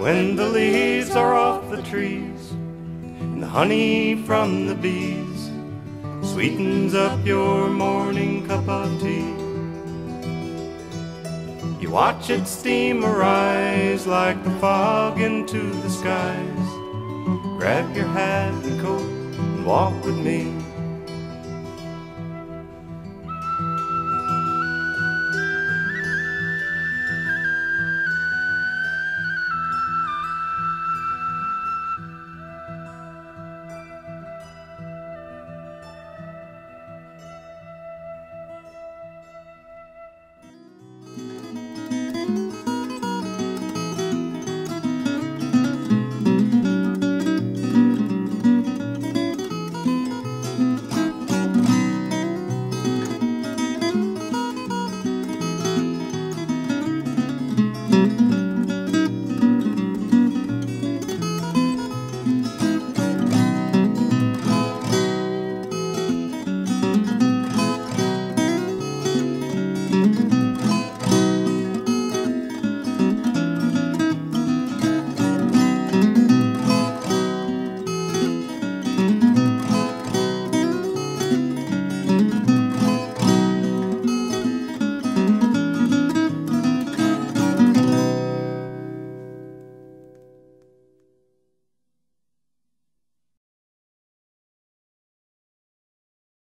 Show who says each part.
Speaker 1: When the leaves are off the trees and the honey from the bees sweetens up your morning cup of tea. You watch it steam arise like the fog into the skies. Grab your hat and coat and walk with me.